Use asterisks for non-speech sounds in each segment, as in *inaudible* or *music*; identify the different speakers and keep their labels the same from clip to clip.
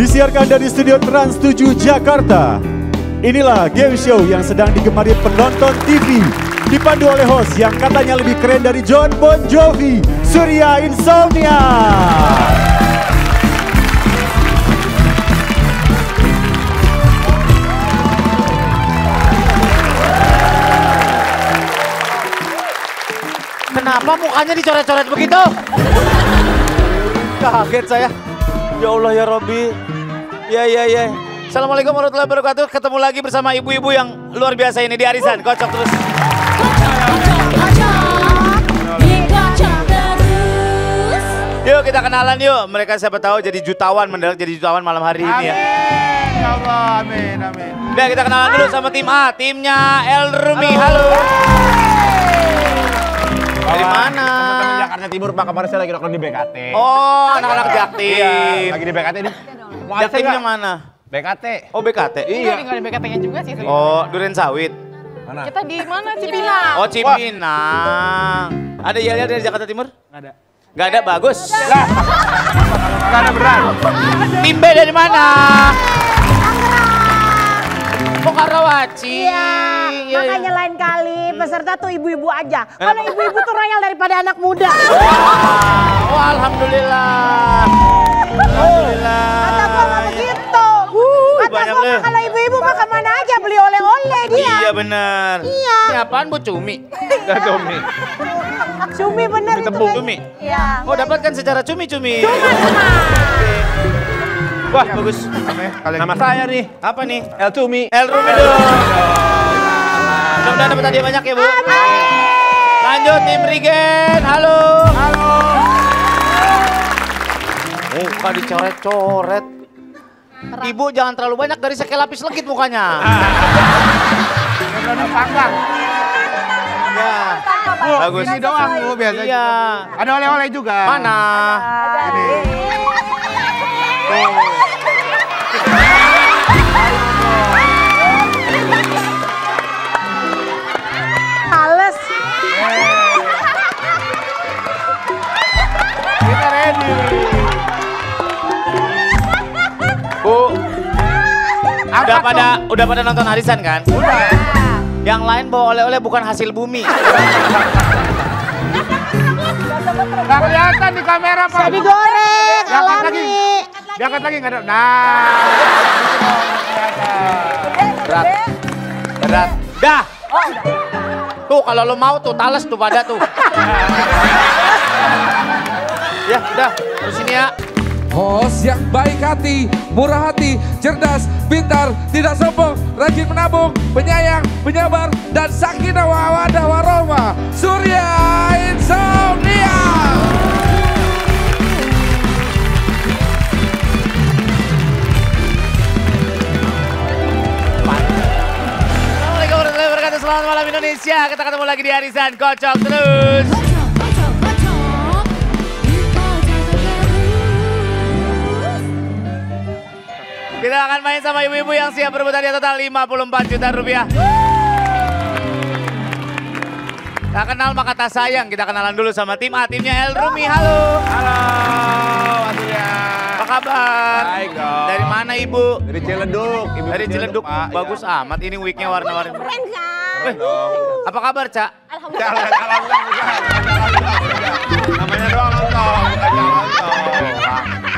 Speaker 1: Disiarkan dari studio Trans 7 Jakarta. Inilah game show yang sedang digemari penonton TV. Dipandu oleh host yang katanya lebih keren dari John Bon Jovi, Surya Insomnia.
Speaker 2: Kenapa mukanya dicoret-coret begitu? Kaget saya. Ya Allah ya Robi. Ya ya ya. Assalamualaikum warahmatullahi wabarakatuh. Ketemu lagi bersama ibu-ibu yang luar biasa ini di Arisan. Kocok terus. Yuk kita kenalan yuk. Mereka siapa tahu jadi jutawan mendadak jadi jutawan malam hari ini ya.
Speaker 3: Amin, ya Allah, amin, amin.
Speaker 2: Udah kita kenalan dulu sama tim A, timnya El Rumi. Halo. Dari mana?
Speaker 3: Teman-teman Jakarta Timur, Pak, kemarin saya lagi nongkrong di BKT.
Speaker 2: Oh, anak-anak jaktim.
Speaker 3: Iya, lagi di BKT ada
Speaker 2: Jaktimnya mana?
Speaker 3: BKT.
Speaker 2: Oh BKT.
Speaker 3: Iya.
Speaker 4: Tinggal di BKT-nya juga sih sebenarnya.
Speaker 2: Oh Duren Sawit.
Speaker 3: Mana?
Speaker 4: Kita di mana Cipinang?
Speaker 2: Oh Cipinang. Ada Yaya dari Jakarta Timur? Nggak ada. Nggak ada, bagus.
Speaker 3: Lah, nggak ada beneran.
Speaker 2: Tim B dari mana? Oh Karawaci.
Speaker 5: Iya, makanya lain kali peserta tuh ibu-ibu aja. Kalau ibu-ibu tuh royal daripada anak muda.
Speaker 2: Wah, *laughs* oh, Alhamdulillah. Alhamdulillah.
Speaker 5: Kata gua nggak begitu. Kata
Speaker 2: banyak
Speaker 5: gua
Speaker 2: deh.
Speaker 5: mah kalau ibu-ibu mah ke mana aja beli oleh-oleh dia.
Speaker 2: Iya benar.
Speaker 5: Iya.
Speaker 2: Ini apaan Bu Cumi?
Speaker 3: Nggak Tommy.
Speaker 5: Cumi bener itu.
Speaker 2: tepung. Cumi?
Speaker 5: Iya.
Speaker 2: Oh dapatkan secara cumi-cumi.
Speaker 3: Wah,
Speaker 2: Bagus.
Speaker 3: nama saya nih.
Speaker 2: Apa nih?
Speaker 3: El Tumi.
Speaker 2: El Rumi dong. Mudah-mudahan dapat hadiah banyak ya Bu. Lanjut tim Rigen. Halo. Halo. Muka dicoret-coret. Ibu jangan terlalu banyak dari sekel lapis legit mukanya.
Speaker 3: Berani panggang.
Speaker 2: Ya.
Speaker 3: Bu,
Speaker 2: Bagus.
Speaker 3: ini doang Bu biasanya.
Speaker 2: Iya.
Speaker 3: Ada oleh-oleh juga.
Speaker 2: Mana?
Speaker 3: Ini.
Speaker 5: Males.
Speaker 2: Udah pada udah pada nonton arisan kan?
Speaker 3: Udah.
Speaker 2: Yang lain bawa oleh-oleh bukan hasil bumi.
Speaker 3: Nggak kelihatan di kamera, Pak.
Speaker 5: Jadi goreng,
Speaker 3: Diangkat lagi.
Speaker 5: alami.
Speaker 3: Diangkat lagi nggak ada. Nah.
Speaker 2: Berat. Berat. Dah. Tuh kalau lo mau tuh tales tuh pada tuh. *laughs* ya, udah. Terus sini ya.
Speaker 6: Host yang baik hati, murah hati, cerdas, pintar, tidak sombong, rajin menabung, penyayang, penyabar, dan sakinah wawadah warohmah. Surya Insomnia.
Speaker 2: Assalamualaikum warahmatullahi wabarakatuh. Selamat malam Indonesia. Kita ketemu lagi di Arisan Kocok terus. Kita akan main sama ibu-ibu yang siap berebut hadiah total 54 juta rupiah. Tak kenal maka tak sayang. Kita kenalan dulu sama tim A. Timnya El Rumi. Halo.
Speaker 3: Halo, Surya.
Speaker 2: Apa kabar?
Speaker 3: Baik dong.
Speaker 2: Dari mana ibu?
Speaker 3: Dari Ciledug. Ibu
Speaker 2: Dari Ciledug.
Speaker 3: Pak.
Speaker 2: Bagus amat. Ini weeknya warna-warni.
Speaker 5: Keren kan?
Speaker 3: Iya dong.
Speaker 2: Apa kabar, Cak?
Speaker 5: Alhamdulillah.
Speaker 3: Jalan. Namanya doang jalan lontong.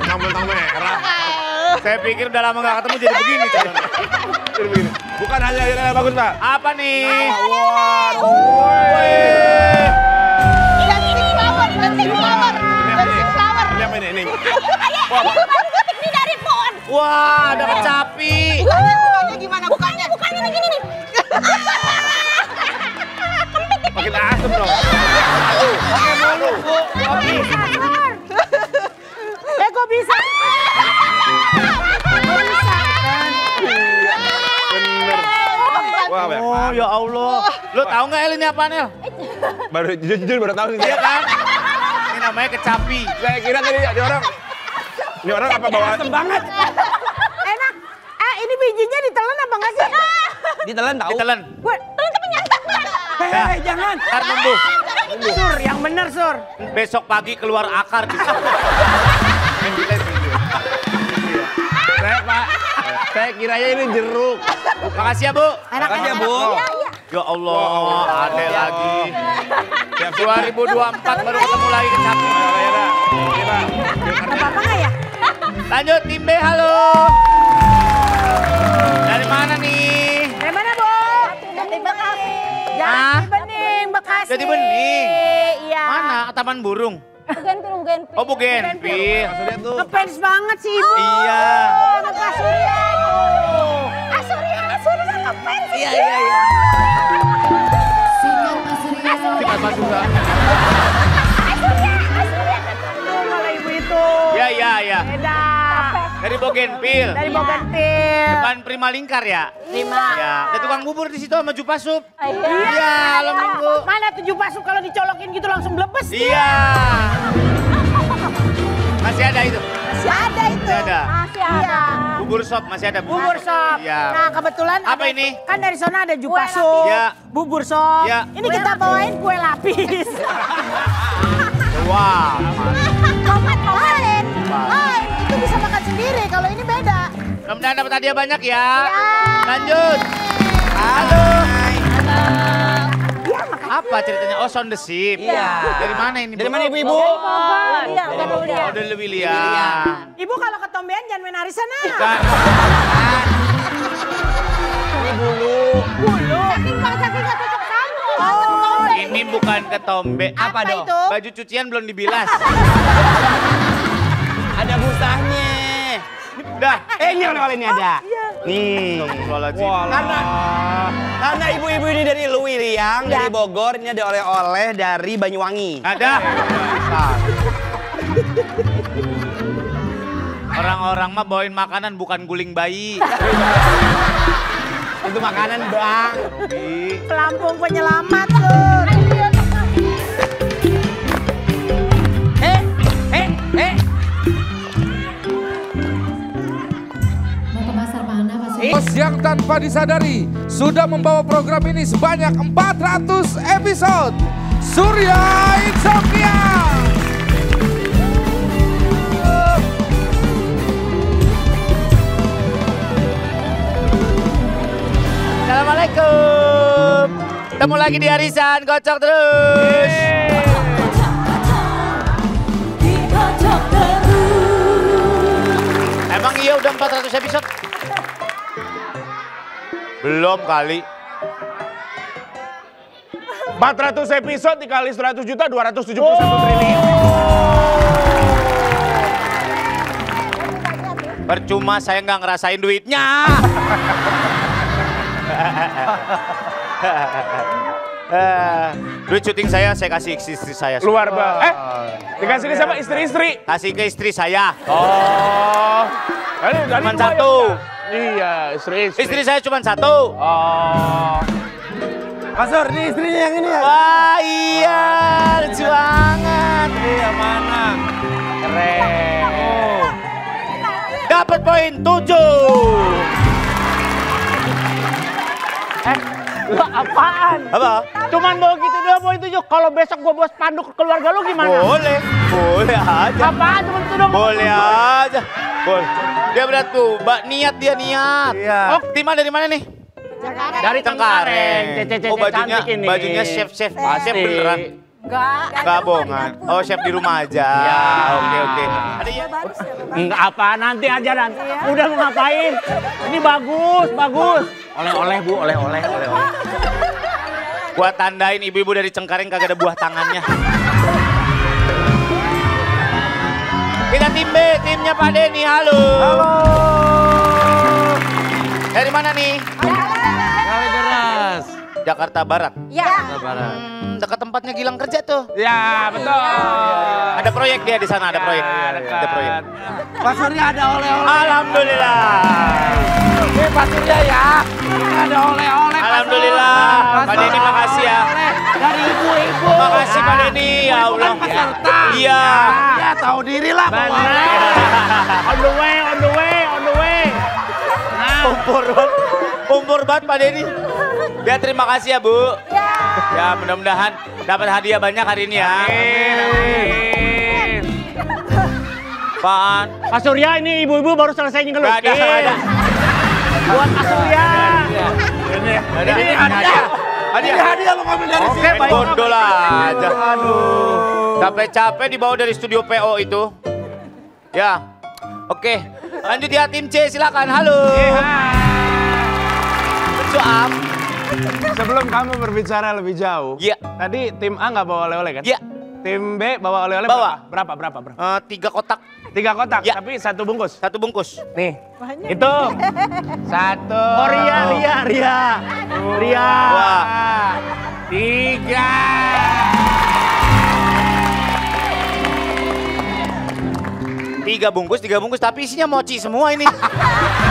Speaker 3: Mentang-mentang merah.
Speaker 2: Saya pikir udah lama gak ketemu jadi begini. *laughs*
Speaker 3: Jadi begini. Bukan hanya yang bagus, Pak.
Speaker 2: Apa nih?
Speaker 3: Waduh.
Speaker 2: Wih.
Speaker 5: Dancing flower, dancing flower, dancing flower.
Speaker 3: Ini apa ini? Ini.
Speaker 5: Butik nih dari pohon.
Speaker 2: Wah, ada kecapi.
Speaker 5: Bukanya gimana? Bukanya, bukanya begini nih.
Speaker 3: Makin asem dong.
Speaker 5: Eh kok bisa?
Speaker 3: Wah, banyak
Speaker 2: Oh,
Speaker 3: banget.
Speaker 2: ya Allah. Lo tahu nggak El ini apaan, El?
Speaker 3: Baru jujur baru tahu sih.
Speaker 2: Iya kan? Ini namanya kecapi.
Speaker 3: Saya kira tadi ada orang. Ini orang apa bawa? Asem banget.
Speaker 5: Enak. Eh ini bijinya ditelan apa enggak sih?
Speaker 3: Ditelan tahu.
Speaker 2: Ditelan.
Speaker 5: Gue telan tapi nyantak.
Speaker 2: Hei, jangan. Ntar numbuh.
Speaker 5: Sur, yang bener Sur.
Speaker 2: Besok pagi keluar akar. di-
Speaker 3: kiranya ini jeruk.
Speaker 2: Makasih ya Bu.
Speaker 5: Makasih
Speaker 6: ya, Bu.
Speaker 5: Iya, iya.
Speaker 2: Ya Allah, ada lagi. 2024 baru ketemu lagi ke Cakung.
Speaker 5: Gak apa-apa nggak ya?
Speaker 2: Lanjut tim B, halo. Dari mana nih?
Speaker 5: Dari mana, Bu? Dari Bekasi. Jati Bening, Bekasi.
Speaker 2: Jati Bening?
Speaker 5: Iya.
Speaker 2: Mana? Taman Burung.
Speaker 5: Bugenpil, Bugenpil.
Speaker 2: Oh, Bugenpil.
Speaker 5: Ngefans banget sih, Ibu.
Speaker 2: Iya.
Speaker 5: Oh, Surya tuh. Ah, Surya, Surya ngefans.
Speaker 2: Iya, iya, iya.
Speaker 7: Singkat Mas Surya.
Speaker 2: Singkat Mas Surya.
Speaker 5: Ah, Surya, ah, Surya ketemu kalau Ibu itu.
Speaker 2: Iya, iya, iya.
Speaker 5: Beda.
Speaker 2: Dari Bugenpil.
Speaker 5: Dari Bugenpil.
Speaker 2: Depan Prima Lingkar ya?
Speaker 5: Lima.
Speaker 2: Ya. Ada tukang bubur di situ sama Jupasup.
Speaker 5: Iya.
Speaker 2: Iya, malam minggu.
Speaker 5: Mana tujuh pasuk kalau dicolokin gitu langsung blebes dia.
Speaker 2: Iya. Masih ada itu.
Speaker 5: Masih ada itu.
Speaker 2: Masih ada.
Speaker 5: Masih ada.
Speaker 2: Bubur sop masih ada. Bu.
Speaker 5: Bubur sop.
Speaker 2: Iya.
Speaker 5: Nah kebetulan
Speaker 2: Apa
Speaker 5: ada-
Speaker 2: ini?
Speaker 5: Kan dari sana ada jupasuk,
Speaker 2: Iya.
Speaker 5: bubur sop.
Speaker 2: Iya.
Speaker 5: Ini kita bawain kue lapis. *laughs*
Speaker 2: Wah.
Speaker 5: Tomat lain. Ah, itu bisa makan sendiri. Kalau ini beda.
Speaker 2: Mudah-mudahan dapat hadiah banyak ya.
Speaker 5: Ya.
Speaker 2: Lanjut. Halo.
Speaker 5: Iya, makan.
Speaker 2: Apa ceritanya? Oh, sound the ship. Iya. Dari mana ini?
Speaker 3: Dari mana ibu-ibu?
Speaker 5: Iya, udah dulu ya.
Speaker 2: Oh, dari William.
Speaker 5: Ibu kalau ketombean jangan main arisan ah.
Speaker 2: Bukan.
Speaker 5: Bulu. Saking bang, saking gak cocok kamu. Oh,
Speaker 2: Ini bukan ketombe.
Speaker 5: apa, itu?
Speaker 2: Baju cucian belum dibilas. *laughs*
Speaker 3: Ada busanya.
Speaker 2: Dah.
Speaker 3: Eh ini oleh-oleh ini ada.
Speaker 5: Iya.
Speaker 3: Nih. Karena karena ibu-ibu ini dari Luwiriang, dari Bogor, ini ada oleh-oleh dari Banyuwangi.
Speaker 2: Ada. Orang-orang mah bawain makanan bukan guling bayi. *laughs*
Speaker 3: Itu makanan, Bang.
Speaker 5: Pelampung penyelamat tuh.
Speaker 3: Eh, eh, eh.
Speaker 7: Mau ke pasar mana Pak?
Speaker 6: Bos yang tanpa disadari sudah membawa program ini sebanyak 400 episode. Surya Insomnia.
Speaker 2: Assalamualaikum. Ketemu lagi di Arisan, kocok terus. Emang iya udah 400 episode? Belum kali.
Speaker 3: 400 episode dikali 100 juta 271 triliun.
Speaker 2: Percuma saya nggak ngerasain duitnya. *laughs* Eh, Duit syuting saya saya kasih ke istri saya.
Speaker 3: Luar bang. Eh, dikasih ke siapa? Istri-istri.
Speaker 2: Kasih ke istri saya.
Speaker 3: Oh.
Speaker 2: Cuma satu.
Speaker 3: Iya, istri-istri.
Speaker 2: Istri saya cuma satu.
Speaker 3: Oh. Pasur, ini istrinya yang ini ya?
Speaker 2: Wah iya, lucu banget.
Speaker 3: Iya, mana? Keren.
Speaker 2: Dapat poin tujuh.
Speaker 5: Apaan?
Speaker 2: Apa?
Speaker 5: Cuman bawa gitu doang bawa itu juga. Kalau besok gua bawa spanduk ke keluarga lu gimana?
Speaker 2: Boleh, boleh aja.
Speaker 5: Apaan cuma itu doang?
Speaker 2: Boleh aja. Boleh. Dia berat tuh, Mbak niat dia niat.
Speaker 3: Iya.
Speaker 2: Oh, Tima dari mana nih?
Speaker 5: Dari
Speaker 2: Cengkareng.
Speaker 5: Cece-cece
Speaker 2: Oh bajunya,
Speaker 5: cantik ini.
Speaker 2: bajunya chef chef, chef beneran.
Speaker 5: Enggak.
Speaker 2: Gak bohongan. Oh chef di rumah aja.
Speaker 3: Iya.
Speaker 2: Oke oke. Ada ya?
Speaker 5: Enggak apa, nanti aja nanti. Udah lu ngapain? Ini bagus, bagus.
Speaker 3: Oleh-oleh bu, oleh-oleh, oleh-oleh.
Speaker 2: Gua tandain ibu-ibu dari Cengkareng kagak ada buah tangannya. Kita tim B, timnya Pak Denny, halo. Halo. Dari mana nih?
Speaker 3: Deras.
Speaker 2: Jakarta Barat.
Speaker 5: Ya.
Speaker 2: Hmm, dekat tempatnya Gilang kerja tuh.
Speaker 3: Ya, betul.
Speaker 2: Ada proyek dia di sana, ada proyek.
Speaker 3: Ya,
Speaker 2: Ada proyek.
Speaker 3: Pak Surya ada oleh-oleh.
Speaker 2: Alhamdulillah.
Speaker 3: Eh, Pak Surya ya. Ada oleh-oleh.
Speaker 2: Alhamdulillah. Pak Denny makasih ya.
Speaker 3: Dari ibu-ibu.
Speaker 2: Makasih Pak Denny, ya Allah.
Speaker 3: peserta.
Speaker 2: Iya.
Speaker 3: Ya, tahu diri lah. Pak.
Speaker 5: On the way, on the way, on the way.
Speaker 2: Umpur banget. Umpur banget Pak Denny. Ya terima kasih ya Bu. Ya mudah-mudahan dapat hadiah banyak hari ini ya. Apaan?
Speaker 5: Pak Surya ini ibu-ibu baru selesai
Speaker 2: Gak ada, gak ada.
Speaker 5: ngelukin. Buat Surya.
Speaker 8: Ini hadiah. Hadiah hadiah lo ngambil dari
Speaker 5: Oke,
Speaker 8: sini.
Speaker 5: baik.
Speaker 2: Gondol aja. Aduh. Capek-capek dibawa dari studio PO itu. Ya. Oke. Lanjut ya tim C silakan. Halo. Suap.
Speaker 3: Sebelum kamu berbicara lebih jauh,
Speaker 2: Iya.
Speaker 3: tadi tim A nggak bawa oleh-oleh kan?
Speaker 2: Iya.
Speaker 3: Tim B bawa oleh-oleh
Speaker 2: Bawa.
Speaker 3: berapa? Berapa? Berapa? berapa?
Speaker 2: Eh, tiga kotak.
Speaker 3: Tiga kotak,
Speaker 2: Iya.
Speaker 3: tapi satu bungkus.
Speaker 2: Satu bungkus.
Speaker 3: Nih, itu satu.
Speaker 5: Oh Ria, Ria, Ria. Ria.
Speaker 2: Dua.
Speaker 3: Tiga.
Speaker 2: Tiga bungkus, tiga bungkus. Tapi isinya mochi semua ini. *laughs*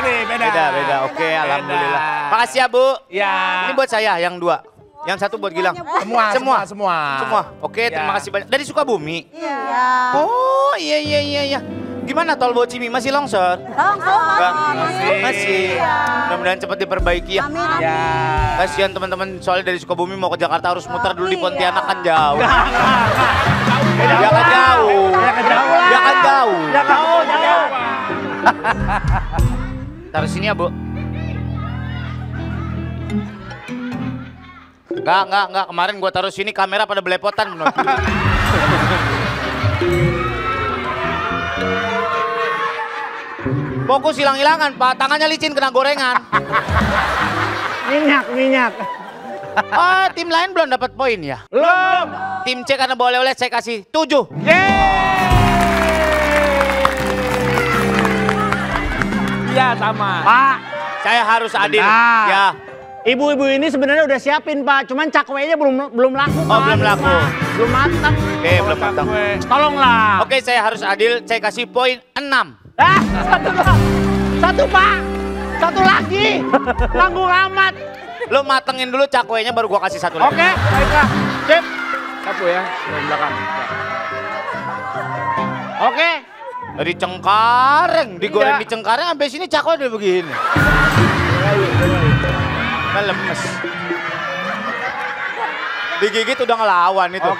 Speaker 3: Nih, beda.
Speaker 2: Beda, beda. Oke,
Speaker 3: Beda.
Speaker 2: alhamdulillah. Makasih ya, Bu.
Speaker 3: Ya.
Speaker 2: Ini buat saya yang dua. Yang satu buat Gilang.
Speaker 3: Semua,
Speaker 2: Semua.
Speaker 3: semua, semua.
Speaker 2: Semua. Oke, terima
Speaker 3: Ya.
Speaker 2: kasih banyak. Dari Sukabumi.
Speaker 4: Iya.
Speaker 2: Oh, iya iya iya iya. Gimana tol Bocimi masih longsor? Enggak.
Speaker 4: Masih.
Speaker 2: Masih. Mudah-mudahan cepat diperbaiki ya.
Speaker 4: Amin. amin.
Speaker 3: Ya.
Speaker 2: Kasihan teman-teman soalnya dari Sukabumi mau ke Jakarta harus muter dulu di Pontianak kan jauh. Ya kan jauh.
Speaker 5: Ya kan jauh lah.
Speaker 2: Ya kan jauh.
Speaker 5: Ya jauh, jauh. *laughs*
Speaker 2: Taruh sini ya, Bu. Enggak, enggak, enggak. Kemarin gua taruh sini kamera pada belepotan. Fokus hilang-hilangan, Pak. Tangannya licin kena gorengan.
Speaker 5: Minyak, minyak.
Speaker 2: Oh, tim lain belum dapat poin ya?
Speaker 5: Belum.
Speaker 2: Tim C karena boleh oleh saya kasih 7.
Speaker 3: Iya, sama.
Speaker 5: Pak,
Speaker 2: Saya harus adil.
Speaker 5: Benar.
Speaker 2: Ya.
Speaker 5: ibu-ibu ini sebenarnya udah siapin Pak, cuman cakwenya belum belum laku.
Speaker 2: Oh,
Speaker 5: Pak.
Speaker 2: belum laku.
Speaker 5: Belum matang.
Speaker 2: Oke, belum matang.
Speaker 5: Tolonglah.
Speaker 2: Oke, saya harus adil. Saya kasih poin 6.
Speaker 5: Ah, satu doang. Satu Pak. Satu lagi. Tanggung amat.
Speaker 2: Lo matengin dulu cakwenya baru gua kasih satu lagi.
Speaker 5: Oke, baiklah. Sip.
Speaker 3: Satu ya, dari belakang.
Speaker 5: Oke.
Speaker 2: Dari Cengkareng, digoreng
Speaker 5: Iya.
Speaker 2: di Cengkareng sampai sini cakwe udah begini. Lemes. Digigit udah ngelawan itu.